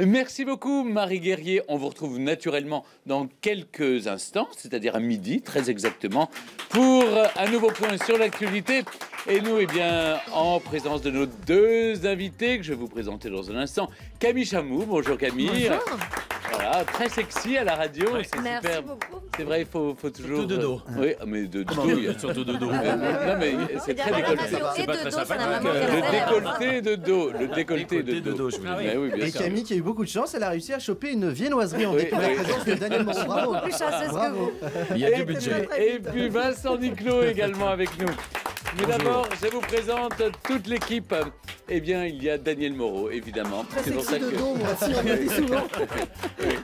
Merci beaucoup Marie Guerrier. On vous retrouve naturellement dans quelques instants, c'est-à-dire à midi très exactement, pour un nouveau point sur l'actualité. Et nous, eh bien, en présence de nos deux invités que je vais vous présenter dans un instant, Camille Chamou. Bonjour Camille. Bonjour. Voilà, très sexy à la radio, c'est Merci super. beaucoup. C'est vrai, il faut, faut toujours. Surtout de dos. euh, Oui, mais de dos. il y a- Surtout de dos. Euh, Non, mais c'est très décolleté. Et pas de très sympathique. vraiment Le décolleté de dos. Le décolleté de dos. bien Et. Camille qui a eu beaucoup de chance, elle a réussi à choper une viennoiserie en dépit de la présence de Daniel Moreau. Bravo. Plus chanceuse que vous. Il y a Et du budget. puis, et puis Vincent Niclot également avec nous. Mais d'abord, je vous présente toute l'équipe. Eh bien, il y a Daniel Moreau, évidemment. C'est pour ça que. moi aussi, on me dit souvent. Oui,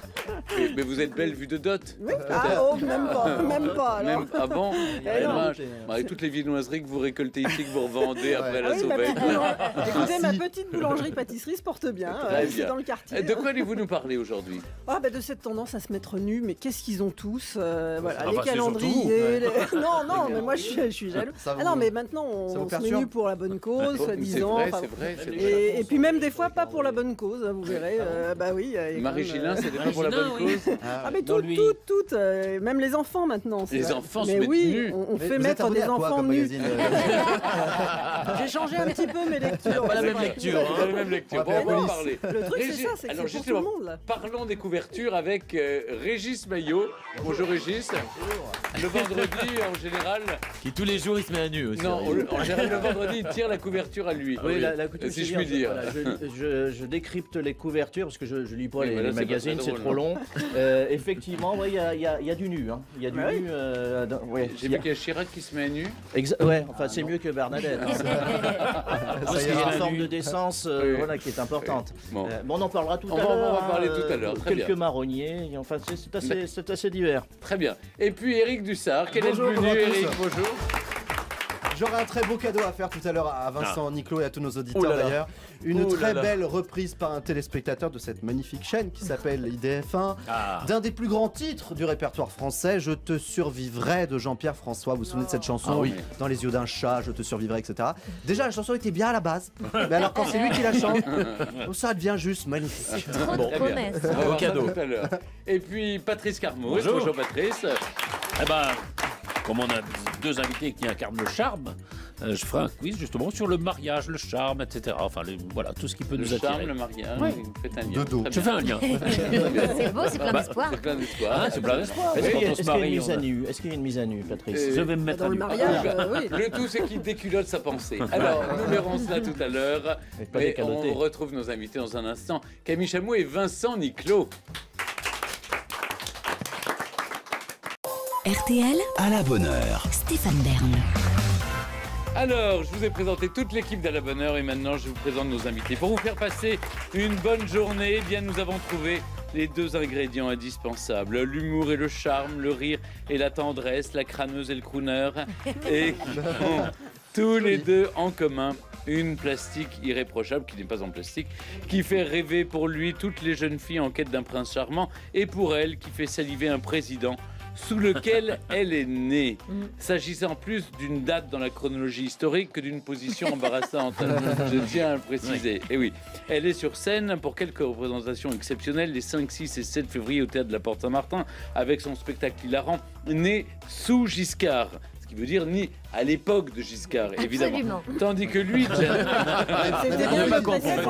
Mais vous êtes belle vue de dot. Oui, ah, oh, même pas, même pas. Alors. Même, ah bon Eh. Bah, Avec toutes les viennoiseries que vous récoltez ici, que vous revendez après Ah la oui, ma sauvette. Écoutez, ma petite boulangerie-pâtisserie se porte bien. Euh, bien. C'est dans le quartier. De quoi allez-vous nous parler aujourd'hui? Ah, bah, de cette tendance à se mettre nu, mais qu'est-ce qu'ils ont tous euh, voilà, Ah Les bah, c'est calendriers. surtout vous. les- Non, non, mais moi je suis, je suis jaloux. Ah non, mais maintenant on, se met nu pour la bonne cause, C'est soi-disant. vrai, enfin, c'est vrai, c'est vrai. Et, et puis même des fois pas pour la bonne cause, hein, vous verrez. euh, bah oui. il y a quand Marie même, Gillin, euh, c'était pas pour la bonne cause Ah mais tout, lui. tout, tout, euh, même les enfants maintenant. Les vrai. enfants se mais mettent oui, nus. on, on Mais fait mettre des enfants nus. euh, J'ai changé un petit peu mes lectures. Pas la même lecture. Vous avez la même lecture. On Bon, va on va en parler. Le truc c'est ça, c'est que tout justement, le monde. Parlons des couvertures avec euh, Régis Maillot. Bonjour Régis. Le vendredi, en général, Qui tous les jours il se met à nu aussi. non, en général, le vendredi, il tire la couverture à lui. Oui, la, couture, si je puis dire. je, décrypte les couvertures parce que je, lis pas les, pas magazines, c'est trop long. Euh, effectivement, ouais, il y, a, il y a- il y a du nu. hein. Il y a du Ah oui nu. euh, ouais, J'ai vu a- qu'il y a Chirac qui se met à nu. exa- ouais, enfin, c'est mieux que Bernadette. hein. Parce qu'il y a une forme de décence euh, Oui. voilà, qui est importante. Bon. Euh, bon, on en parlera tout On à va- on l'heure. va en parler tout à l'heure, Quelques bien. marronniers. Enfin, c'est assez, c'est assez divers. Très bien. Et puis Eric Dussard, quel Bonjour, est le plus nu, bonjour Bonjour. J'aurai un très beau cadeau à faire tout à l'heure à Vincent, Niclot et à tous nos auditeurs d'ailleurs. Une très là. belle reprise par un téléspectateur de cette magnifique chaîne qui s'appelle IDF1. Ah. D'un des plus grands titres du répertoire français, Je te survivrai de Jean-Pierre François. Vous vous souvenez de cette chanson Ah oui. Dans les yeux d'un chat, Je te survivrai, etc. Déjà, la chanson était bien à la base. Mais alors, quand c'est lui qui la chante, ça devient juste magnifique. Trop de Très bien. promesses. On va voir ça cadeau. tout à l'heure. Et puis Patrice Carmouche. Bonjour. Bonjour Patrice. Eh ben, comme on a deux invités qui incarnent le charme, euh, je ferai un quiz justement sur le mariage, le charme, etc. Enfin, voilà, tout ce qui peut Le nous charme, attirer. le mariage, Ouais. vous faites un lien. Dodo. Je fais un lien. C'est beau, c'est plein Bah, d'espoir. C'est plein d'espoir. Ah, c'est plein d'espoir. Est-ce qu'il y a- une mise à nu? Est-ce qu'il y a une mise à nu, Patrice? Euh, Je vais me mettre Dans à le nu. mariage, euh, oui. Le tout, c'est qu'il déculotte sa pensée. Alors, nous verrons cela tout à l'heure. Mais on retrouve nos invités dans un instant. Camille Chamou et Vincent Niclot. RTL, À la bonne heure. Stéphane Bern. Alors, je vous ai présenté toute l'équipe d'À la Bonne Heure et maintenant je vous présente nos invités. Pour vous faire passer une bonne journée, eh bien nous avons trouvé les deux ingrédients indispensables l'humour et le charme, le rire et la tendresse, la crâneuse et le crooner. Et ont tous les deux en commun une plastique irréprochable qui n'est pas en plastique, qui fait rêver pour lui toutes les jeunes filles en quête d'un prince charmant et pour elle qui fait saliver un président sous lequel elle est née. S'agissant plus d'une date dans la chronologie historique que d'une position embarrassante, je tiens à le préciser. Et oui, elle est sur scène pour quelques représentations exceptionnelles les 5, 6 et 7 février au théâtre de la Porte Saint-Martin avec son spectacle hilarant Né sous Giscard. Ce qui veut dire ni à l'époque de Giscard, évidemment. Absolument. Tandis que lui, On.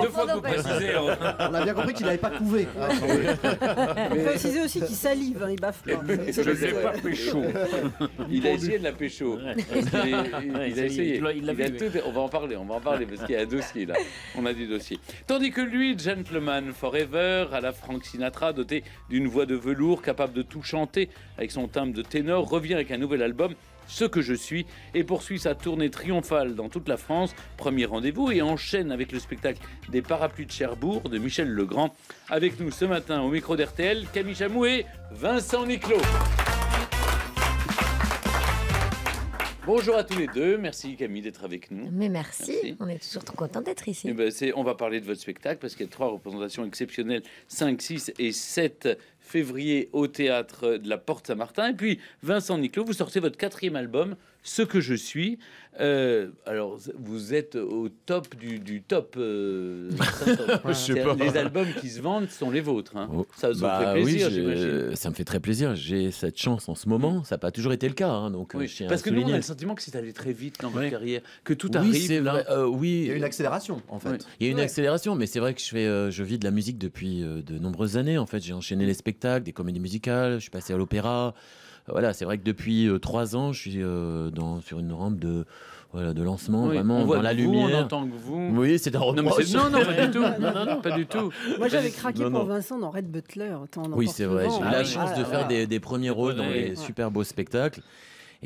Deux fois que vous précisez. hein. On a bien compris qu'il n'avait pas couvé. Faut préciser aussi qu'il salive, hein, il baffe pas. je ne l'ai pas pécho. Il a essayé de la pécho. Il, est- il- Ouais, il ça a essayé. il l'a- il l'a Il a vu, tout- on va en parler, on va en parler parce qu'il y a un dossier là. On a du dossier. Tandis que lui, Gentleman Forever, à la Frank Sinatra, doté d'une voix de velours, capable de tout chanter avec son timbre de ténor, revient avec un nouvel album. Ce que je suis et poursuit sa tournée triomphale dans toute la France, premier rendez-vous et enchaîne avec le spectacle des parapluies de Cherbourg de Michel Legrand. Avec nous ce matin au micro d'RTL, Camille Chamou et Vincent Niclot. Bonjour à tous les deux, merci Camille d'être avec nous. Mais merci. Merci. on est toujours trop content d'être ici. Eh ben, on va parler de votre spectacle parce qu'il y a trois représentations exceptionnelles, 5, 6 et 7 février au théâtre de la Porte Saint-Martin. Et puis Vincent Niclot, vous sortez votre quatrième album, Ce que je suis. Euh, alors, vous êtes au top du, du top. euh. Les albums qui se vendent sont les vôtres. hein. Oh. Ça vous Bah fait plaisir, oui, j'imagine. je- ça me fait très plaisir. J'ai cette chance en ce moment. Ça n'a pas toujours été le cas. hein, donc, euh, Oui, je parce que nous, on a le sentiment que c'est allé très vite dans votre Oui. carrière, que tout oui, arrive. c'est là. euh, oui, Il y a une accélération en fait. Oui. Il y a une Ouais. accélération, mais c'est vrai que je, fais, euh, je vis de la musique depuis euh, de nombreuses années. En fait, j'ai enchaîné les spectacles, des comédies musicales, je suis passé à l'opéra. Voilà, c'est vrai que depuis euh, trois ans, je suis euh, dans, sur une rampe de, voilà, de lancement, Oui, vraiment on voit dans la vous, lumière. on entend que vous. Oui, c'est un reproche. non, non, pas du tout. Non, non, non, pas du tout. Moi, j'avais craqué Non, pour non. Vincent dans Red Butler. Oui, c'est vrai. J'ai eu Ah la oui. chance de Ah, faire voilà. des, des premiers rôles dans Ouais. des super beaux spectacles.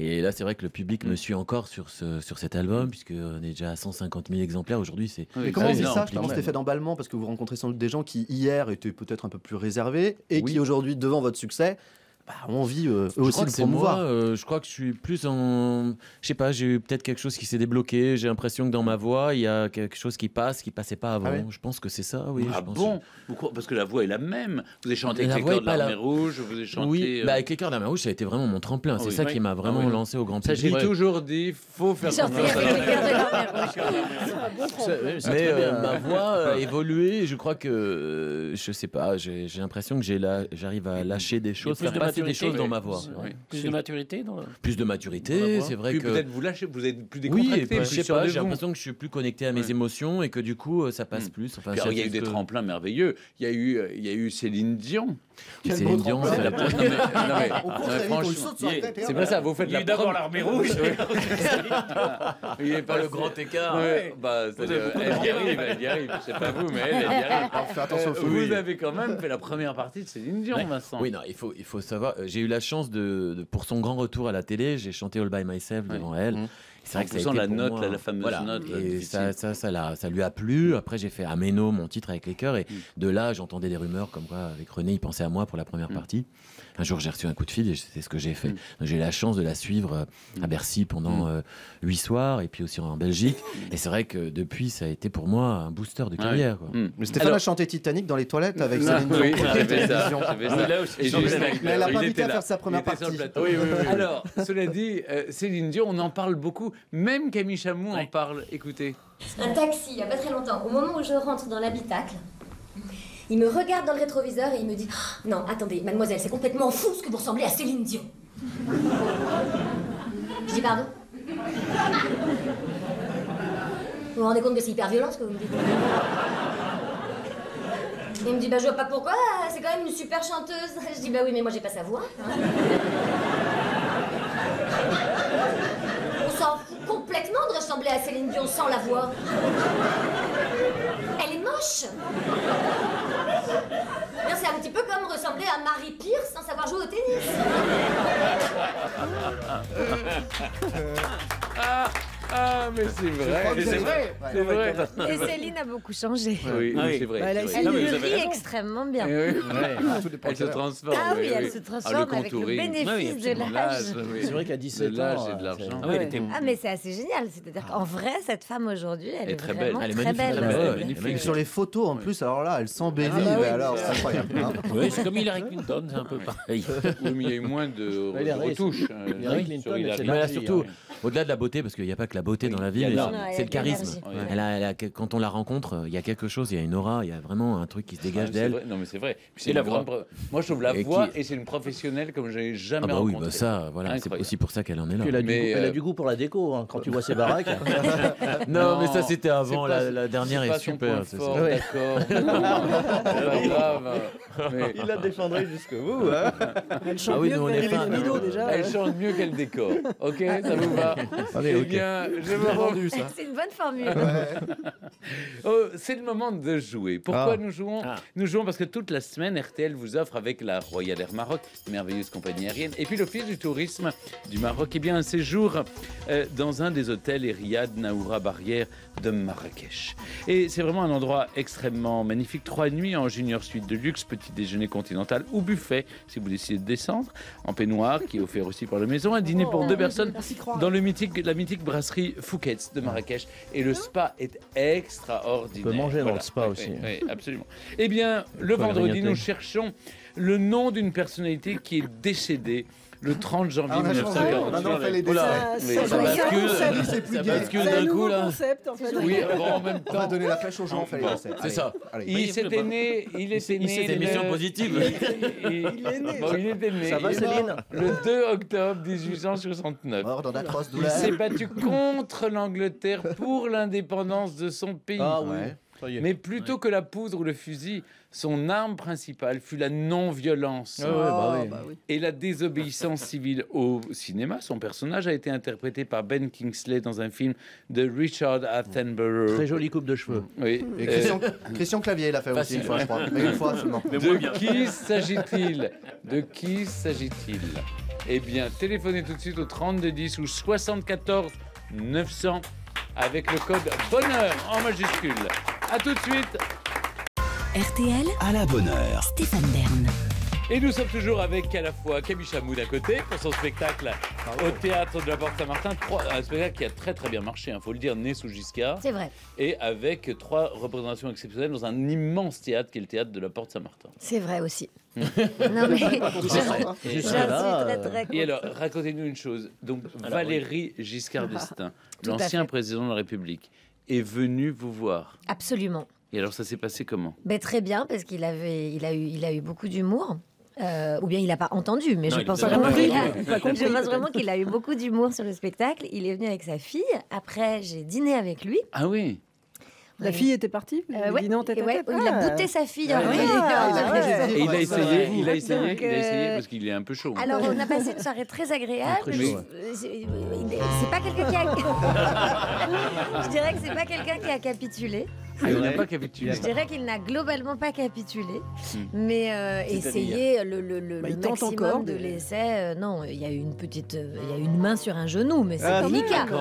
Et là, c'est vrai que le public Mm. me suit encore sur, ce, sur cet album, puisqu'on est déjà à 150 000 exemplaires aujourd'hui. C'est Oui, Mais comment on c'est ça justement cet effet d'emballement? Parce que vous rencontrez sans doute des gens qui hier étaient peut-être un peu plus réservés et Oui. qui aujourd'hui, devant votre succès, bah, ont envie euh, eux Je aussi crois de que c'est moi. promouvoir. euh, je crois que je suis plus en. Je sais pas, j'ai eu peut-être quelque chose qui s'est débloqué. J'ai l'impression que dans ma voix, il y a quelque chose qui passe, qui passait pas avant. Ah ouais Je pense que c'est ça, oui. Ah je pense. bon? Parce que la voix est la même. Vous avez chanté La avec les est de l'armée la- rouge, vous avez chanté. Oui, euh, bah, avec les cœurs de la mer rouge, ça a été vraiment mon tremplin. Ah C'est oui. ça Oui. qui m'a vraiment Ah oui. lancé au grand Ça, j'ai public. toujours dit, faut faire l'armée c'est Mais euh, ma voix a évolué je crois que, euh, je sais pas, j'ai l'impression que j'arrive à lâcher des choses, faire des choses dans oui. ma voix. Oui. Plus de maturité dans. Plus de maturité, c'est vrai Puis que. peut-être vous lâchez, vous êtes plus Oui, décontracté, et puis, plus je sais pas, j'ai l'impression que je suis plus connecté à mes Ouais. émotions et que du coup, euh, ça passe Mm. plus. Enfin, Puis alors, il y a eu c'est des tremplins merveilleux. Il y a eu, euh, il y a eu Céline Dion. Céline Dion, c'est la Non, mais- non, mais- C'est pas ça, vous faites la d'abord première- l'armée rouge. Il est Pas le grand écart. Ouais, bah, elle y arrive, elle y arrive. Je sais pas vous, mais elle, elle y arrive. Alors, fais attention au Euh, vous avez quand même fait la première partie de Céline Dion, Vincent. Oui, non, il faut, il faut savoir. Euh, J'ai eu la chance de, de- pour son grand retour à la télé, j'ai chanté All by Myself Ouais. devant elle. Mhm. C'est vrai que ça a été la pour note, moi- la fameuse voilà. note, là, Et ça, ça, ça, lui a plu. Après, j'ai fait Ameno, mon titre avec les chœurs. Et Mm. de là, j'entendais des rumeurs comme quoi, avec René, il pensait à moi pour la première Mm. partie. Un jour, j'ai reçu un coup de fil et c'est ce que j'ai fait. Mm. J'ai eu la chance de la suivre euh, à Bercy pendant euh, huit soirs et puis aussi en Belgique. Et c'est vrai que depuis, ça a été pour moi un booster de Ouais. carrière. quoi. Mais Stéphane Alors- a chanté Titanic dans les toilettes avec Ah, Céline Dion. oui, Mais elle a il pas invité à faire sa première partie. Alors, cela dit, euh, Céline Dion, on en parle beaucoup. Même Camille Chamou en parle. Écoutez. Un taxi, il n'y a pas très longtemps, au moment où je rentre dans l'habitacle, il me regarde dans le rétroviseur et il me dit Ah, Non, attendez, mademoiselle, c'est complètement fou ce que vous ressemblez à Céline Dion. Je dis Pardon Vous vous rendez compte que c'est hyper violent ce que vous me dites Il me dit Bah, je vois pas pourquoi, c'est quand même une super chanteuse. Je dis Bah oui, mais moi j'ai pas sa voix. hein. On s'en fout complètement ressembler à Céline Dion sans la voix. Elle est moche. C'est un petit peu comme ressembler à Marie Pierce sans savoir jouer au tennis. Ah, mais c'est vrai. C'est vrai. vrai. C'est vrai. Et Céline a beaucoup changé. Oui, Ah oui, oui. c'est vrai. Bah, elle. Elle raison. extrêmement bien. Oui. Tout dépend Elle se transforme. Ah oui, oui, elle se Ah, transforme avec le bénéfice Oui, de l'âge. C'est vrai qu'à De 17 ans. l'âge et de euh, l'argent. Ah oui, elle était- Ah mais c'est assez génial, c'est-à-dire qu'en vrai cette femme aujourd'hui, elle Elle est très vraiment belle. Elle est très magnifique, belle. très belle, elle est que- magnifique. Sur les photos en plus, alors là, elle s'embellit, Ah bah alors c'est- incroyable. hein. Oui, c'est comme Hillary Clinton, c'est un peu pareil. Oui, mais il y a eu moins de, Ouais, retouches. euh, Hillary sur Clinton, Mais surtout. Au-delà de la beauté, parce qu'il n'y a pas que la beauté Oui, dans la vie, c'est a le charisme. l'énergie. Ouais. Elle a- elle a- quand on la rencontre, il y a quelque chose, il y a une aura, il y a vraiment un truc qui se Ah, dégage d'elle. Non, mais c'est vrai. Puis c'est Et la une voix. grande- Moi, je trouve la Et voix qui- et c'est une professionnelle comme j'ai Ah jamais bah oui, bah ça, voilà, c'est aussi pour ça qu'elle en est là. Elle a, du Mais, goût, elle a euh, du goût pour la déco, hein, quand tu vois ses baraques. Non, mais ça c'était avant, pas- la, la dernière c'est est super. D'accord. Il la défendrait jusque vous. Hein. Elle chante Ah oui, mieux nous, on que est Valérie fans, Damido déjà. elle chante mieux qu'elle décore. Ok, ça vous va? Allez, Eh bien, je vous remercie. ça. C'est une bonne formule. Oh, c'est le moment de jouer. Pourquoi Ah. nous jouons Ah. Nous jouons parce que toute la semaine, RTL vous offre avec la Royal Air Maroc, une merveilleuse compagnie aérienne, et puis l'Office du tourisme du Maroc, eh bien un séjour euh, dans un des hôtels Eriad Naoura Barrière de Marrakech. Et c'est vraiment un endroit extrêmement magnifique. Trois nuits en junior suite de luxe, petit déjeuner continental ou buffet, si vous décidez de descendre, en peignoir, qui est offert aussi par la maison, un dîner pour deux personnes dans le mythique, la mythique brasserie Fouquet's de Marrakech. Et le spa est extraordinaire. On peut manger dans le spa Oui, aussi. Oui, oui, absolument. Eh bien, le vendredi, grignoter. nous cherchons le nom d'une personnalité qui est décédée le 30 janvier Ah, on a changé. 1948. Maintenant, on fait les Oula, dessins. Ça- bascule, concept. c'est plus ça gay. bascule d'un coup là. concept en fait. Oui, bon, en même On va temps. donner la pêche aux gens. C'est ça. Allez. Il s'était né, il était né. C'est une émission le- positive. Il, il- il était né. Ça va, il est Céline Le 2 octobre 1869. Mort dans d'atroces Il douleurs. s'est battu contre l'Angleterre pour l'indépendance de son pays. Ah. Ouais. Mais plutôt que la poudre ou le fusil, son arme principale fut la non-violence Ah bah Oh, oui. bah oui. et la désobéissance civile. Au cinéma, son personnage a été interprété par Ben Kingsley dans un film de Richard Attenborough. Très jolie coupe de cheveux. Oui. Et Euh, Christian, Christian Clavier l'a fait aussi une fois, je crois. Mais une fois seulement. de qui s'agit-il? De qui s'agit-il? Eh bien, téléphonez tout de suite au 3210 ou 74 900 avec le code bonheur en majuscule. À tout de suite. RTL, À la bonne heure. Stéphane Bern. Et nous sommes toujours avec à la fois Camille Chamou d'un côté pour son spectacle au théâtre de la Porte Saint-Martin, trois- un spectacle qui a très très bien marché, il faut le dire, né sous Giscard, C'est vrai, et avec trois représentations exceptionnelles dans un immense théâtre qui est le théâtre de la Porte Saint-Martin. c'est vrai aussi. non mais hein. Jusque suis très très Et alors, racontez-nous une chose. Donc, Valérie Giscard d'Estaing, à l'ancien président de la République, est venu vous voir. Absolument. Et alors, ça s'est passé comment? Ben, très bien, parce qu'il avait, il a eu, il a eu beaucoup d'humour. Euh, ou bien il n'a pas entendu, mais Non, je pense vraiment qu'il a, je pense vraiment qu'il a eu beaucoup d'humour sur le spectacle. Il est venu avec sa fille. Après, j'ai dîné avec lui. Ah oui La fille était partie Euh, ouais, tête ouais, tête il a Ah. bouté sa fille. Ah vrai. Ah, il a Ouais. fait Et il a essayé, il a essayé, Donc, il a essayé, euh, parce qu'il est un peu chaud. Alors, on a passé une soirée très agréable. C'est c'est pas quelqu'un qui a. je dirais que c'est pas quelqu'un qui a capitulé. Il n'a pas capitulé. Je dirais qu'il n'a globalement pas capitulé, Hmm. mais euh, essayer le, le, le, Bah, le maximum encore, de l'essai. euh, non, il y a eu une petite, euh, il y a eu une main sur un genou, mais c'est Ah, délicat. être,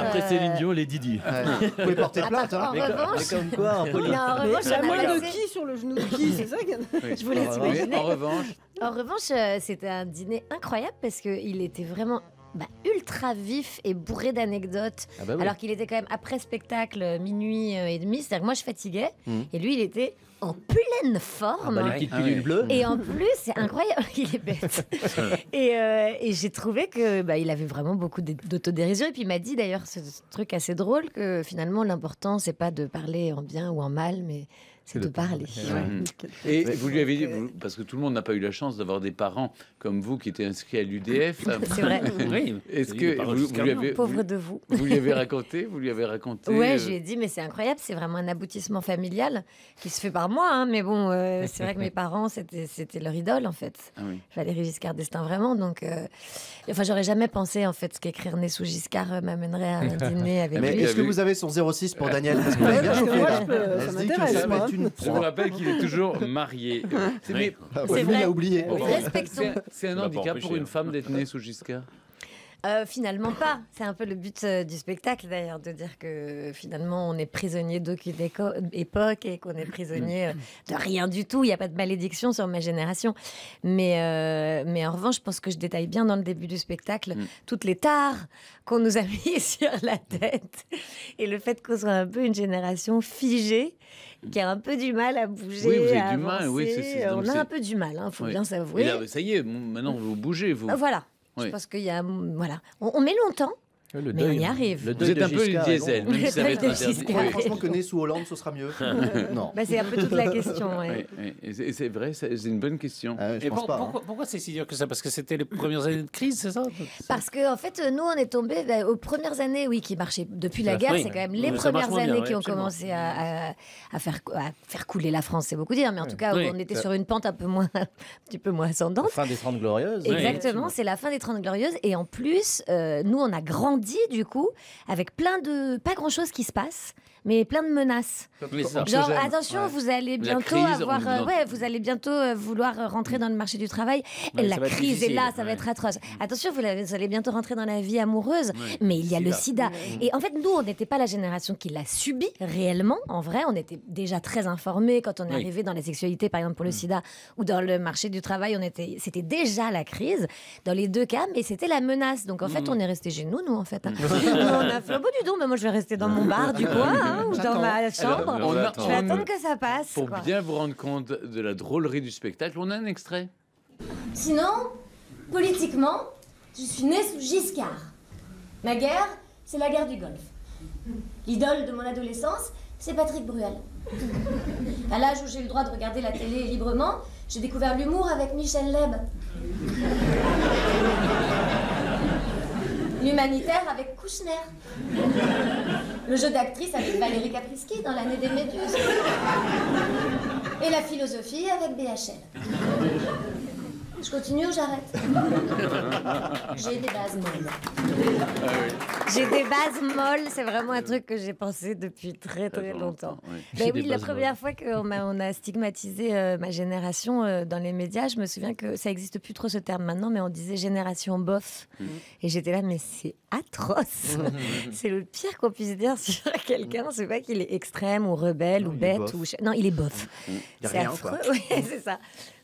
Après euh, Céline Dion, les Didi. Vous pouvez porter plainte, hein. en Mais, revanche, comme quoi, un peu non, en Mais revanche, la main de qui sur le genou de qui C'est ça Je vous laisse Ah, Oui, imaginer. en revanche, En revanche, euh, c'était un dîner incroyable parce qu'il était vraiment bah, ultra vif et bourré d'anecdotes. Ah bah oui. Alors qu'il était quand même après spectacle, euh, minuit euh, et demi. C'est-à-dire que moi, je fatiguais. Mhm. Et lui, il était en pleine Ah forme. bah, les petites Ah ouais. pilules bleues. Et en plus, c'est incroyable, il est bête. et euh, et j'ai trouvé que bah, il avait vraiment beaucoup d'autodérision. Et puis il m'a dit d'ailleurs ce truc assez drôle que finalement l'important c'est pas de parler en bien ou en mal, mais c'est de, parler. Mhm. Et vous lui avez dit, parce que tout le monde n'a pas eu la chance d'avoir des parents comme vous qui étaient inscrits à l'UDF. C'est vrai. Oui, Est-ce que vous, lui avez, Pauvre vous, de vous. vous lui avez raconté, vous lui avez raconté. Ouais, euh, je lui ai dit, mais c'est incroyable, c'est vraiment un aboutissement familial qui se fait par moi. hein, mais bon, euh, c'est vrai que mes parents, c'était c'était leur idole, en fait. Ah oui. Valérie Giscard d'Estaing, vraiment. Donc, euh, enfin, j'aurais jamais pensé, en fait, ce qu'écrire Né sous Giscard euh, m'amènerait à un dîner avec Mais lui. est-ce que vous avez son 06 pour Daniel? Parce que vous avez bien parce que chauffé, moi, là. je peux- ça Elle se dit que m'intéresse, Je vous rappelle qu'il est toujours marié. C'est mais- Ah, C'est lui, il vrai. a oublié. Respectons. c'est- un handicap pour une hein. femme d'être née sous Giscard. Euh, finalement pas. C'est un peu le but euh, du spectacle d'ailleurs, de dire que finalement on est prisonnier d'aucune époque et qu'on est prisonnier euh, de rien du tout. Il n'y a pas de malédiction sur ma génération. Mais, mais en revanche, je pense que je détaille bien dans le début du spectacle Mm. toutes les tares qu'on nous a mis sur la tête et le fait qu'on soit un peu une génération figée qui a un peu du mal à bouger. Oui, vous avez à du mal, oui, c'est- donc on a un peu du mal, il faut Oui. bien s'avouer. là, ça y est, maintenant vous bougez, vous. Voilà. Oui. Je pense qu'il y a. Voilà. On, on met longtemps, Le mais on y arrive. le Vous deuil êtes de un peu le Giscard diesel, long. même si ça va être Le interdit. Giscard. Oui. Franchement, que né sous Hollande, ce sera mieux. non. Bah, c'est un peu toute la question. ouais. Oui, oui. Et c'est- vrai, c'est une bonne question. Ah ouais, je Et pense pour- pas. hein. pourquoi, c'est si dur que ça? Parce que c'était les premières années de crise, c'est ça? Parce que en fait, nous, on est tombé bah, aux premières années, oui, qui marchaient depuis la Oui. guerre. C'est quand même les premières bien, années qui ont commencé à, à- à faire, à faire couler la France, c'est beaucoup dire, mais en tout cas, on était sur une pente un peu moins, un petit peu moins ascendante. Fin des 30 glorieuses. Exactement, c'est la fin des 30 glorieuses. Et en plus, euh, nous, on a grandi, du coup, avec plein de. Pas grand-chose qui se passe, mais plein de menaces. Genre, attention, Ouais. vous allez La bientôt crise, avoir. euh, ouais, vous allez bientôt euh, vouloir euh, rentrer dans le marché du travail. Ouais, la crise est là, ça va être atroce. Attention, vous, allez- vous allez bientôt rentrer dans la vie amoureuse. Ouais. Mais il y a le Sida. sida. Et en fait, nous, on n'était pas la génération qui l'a subi réellement. En vrai, on était déjà très informés quand on est Oui. arrivé dans les sexualités, par exemple pour le sida, ou dans le marché du travail. On était, c'était déjà la crise dans les deux cas, mais c'était la menace. Donc en fait, on est resté chez nous, nous en fait. hein. on a fait, oh, bon, du donc, bah, moi je vais rester dans mon bar du coin hein, ou dans ma chambre. Alors, on a- je vais attendre que ça passe. Pour quoi. bien vous rendre compte de la drôlerie du spectacle, on a un extrait. Sinon, Politiquement, je suis née sous Giscard. Ma guerre, c'est la guerre du Golfe. L'idole de mon adolescence, c'est Patrick Bruel. À l'âge où j'ai eu le droit de regarder la télé librement, j'ai découvert l'humour avec Michel Leb. L'humanitaire avec Kouchner. Le jeu d'actrice avec Valérie Kapriski dans l'année des Méduses. Et la philosophie avec BHL. Je continue ou j'arrête J'ai des bases molles. J'ai des bases molles, c'est vraiment un truc que j'ai pensé depuis très très longtemps. J'ai Ben oui, la première fois qu'on on a stigmatisé euh, ma génération euh, dans les médias, je me souviens que ça existe plus trop ce terme maintenant, mais on disait génération bof. Mm. Et j'étais là, mais c'est atroce. c'est le pire qu'on puisse dire sur quelqu'un. C'est pas qu'il est extrême ou rebelle ou bête ou non, il est bof. Y a C'est rien, affreux. Oui, c'est ça.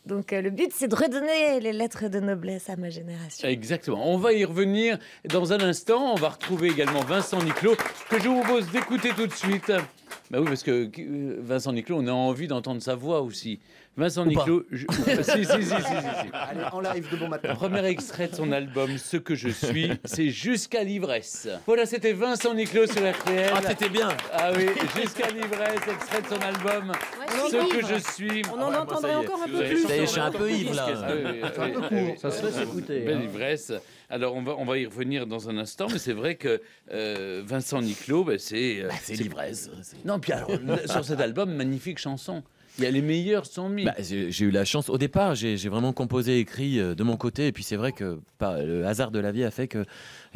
Donc euh, le but, c'est de redonner les lettres de noblesse à ma génération. Exactement. On va y revenir dans un instant. On va retrouver également Vincent Niclot, que je vous propose d'écouter tout de suite. Bah oui, parce que euh, Vincent Niclot, on a envie d'entendre sa voix aussi. Vincent Niclot, je- si, si, si, si, si, si. Allez, en live de bon matin. Premier extrait de son album Ce que je suis, c'est Jusqu'à l'ivresse. Voilà, c'était Vincent Niclot sur RTL. Ah, c'était bien. Ah oui, Jusqu'à l'ivresse, extrait de son album Ce que je suis. On en entendrait encore un peu plus. Ça y est, je suis un peu ivre là. Ah oui, oui, C'est un oui, peu oui, court. oui. Ça se laisse écouter. Belle hein. ivresse. Alors, on va, on va y revenir dans un instant, mais c'est vrai que euh, Vincent Niclot, ben, c'est. euh, C'est l'ivresse. c'est- Non, puis alors, sur cet album, magnifique chanson. Il y a les meilleurs sont mis. Bah, j'ai eu la chance. Au départ, j'ai vraiment composé, écrit euh, de mon côté. Et puis c'est vrai que le hasard de la vie a fait que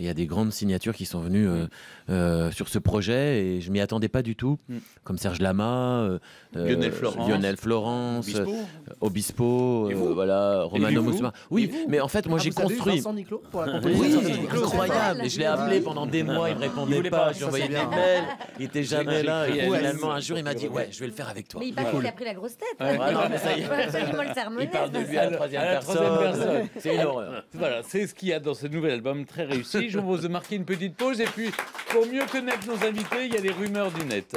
il y a des grandes signatures qui sont venues euh, euh, sur ce projet et je m'y attendais pas du tout. Mm. Comme Serge Lama, euh, Lionel Florence. Lionel Florence, Obispo. euh, Obispo, Et euh, vous voilà, Romano. Et Oui, mais en fait, moi Ah, j'ai construit. Vincent Niclot pour la Oui, incroyable. Et je l'ai appelé pendant des mois, il me répondait voulait pas. c'est des mails, il était jamais j'ai là. Et finalement, un jour, il m'a dit Ouais, je vais le faire avec toi. Mais il paraît qu'il a pris la grosse tête. Non, mais ça y est. Il parle de lui à la troisième personne. C'est une horreur. Voilà, c'est ce qu'il y a dans ce nouvel album très réussi. Je vous propose de marquer une petite pause et puis, pour mieux connaître nos invités, il y a les rumeurs du net.